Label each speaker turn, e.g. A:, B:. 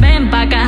A: ven pa' acá,